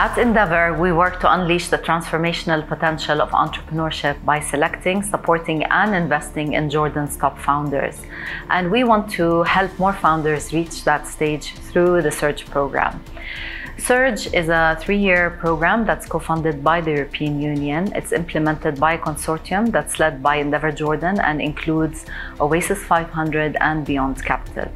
At Endeavor, we work to unleash the transformational potential of entrepreneurship by selecting, supporting, and investing in Jordan's top founders. And we want to help more founders reach that stage through the Surge program. Surge is a three-year program that's co-funded by the European Union. It's implemented by a consortium that's led by Endeavor Jordan and includes Oasis 500 and Beyond Capital.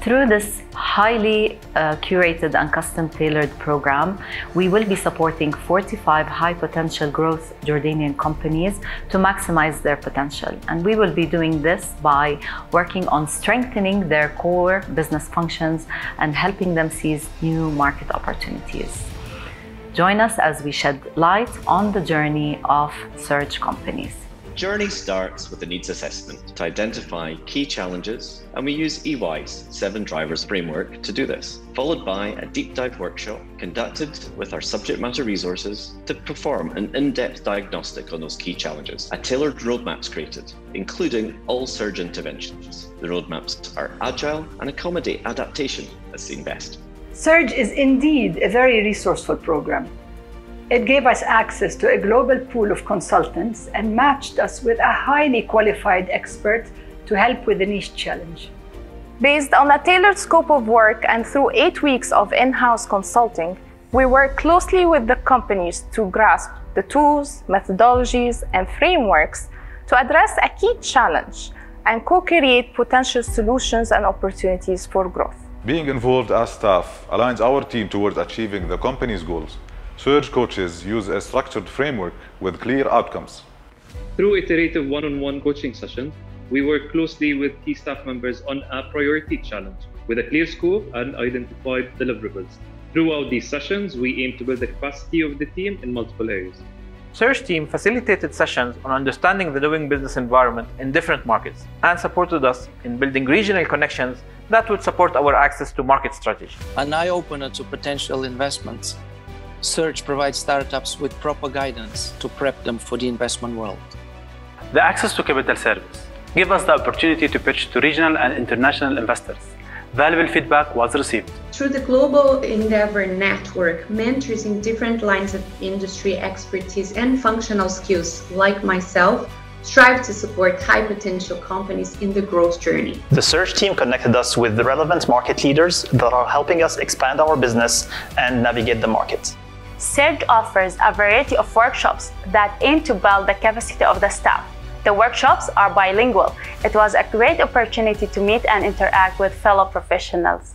Through this highly uh, curated and custom-tailored program, we will be supporting 45 high-potential growth Jordanian companies to maximize their potential. And we will be doing this by working on strengthening their core business functions and helping them seize new market opportunities opportunities. Join us as we shed light on the journey of Surge companies. Journey starts with a needs assessment to identify key challenges, and we use EY's seven drivers framework to do this, followed by a deep dive workshop conducted with our subject matter resources to perform an in depth diagnostic on those key challenges. A tailored roadmaps created, including all surge interventions. The roadmaps are agile and accommodate adaptation as seen best. Surge is indeed a very resourceful program. It gave us access to a global pool of consultants and matched us with a highly qualified expert to help with the niche challenge. Based on a tailored scope of work and through eight weeks of in house consulting, we work closely with the companies to grasp the tools, methodologies, and frameworks to address a key challenge and co create potential solutions and opportunities for growth. Being involved as staff aligns our team towards achieving the company's goals. Surge coaches use a structured framework with clear outcomes. Through iterative one-on-one coaching sessions, we work closely with key staff members on a priority challenge with a clear scope and identified deliverables. Throughout these sessions, we aim to build the capacity of the team in multiple areas. Surge team facilitated sessions on understanding the doing business environment in different markets and supported us in building regional connections that would support our access to market strategy. An eye opener to potential investments. Surge provides startups with proper guidance to prep them for the investment world. The access to capital service give us the opportunity to pitch to regional and international investors. Valuable feedback was received. Through the Global Endeavor Network, mentors in different lines of industry expertise and functional skills, like myself, strive to support high potential companies in the growth journey. The Surge team connected us with the relevant market leaders that are helping us expand our business and navigate the market. Surge offers a variety of workshops that aim to build the capacity of the staff. The workshops are bilingual. It was a great opportunity to meet and interact with fellow professionals.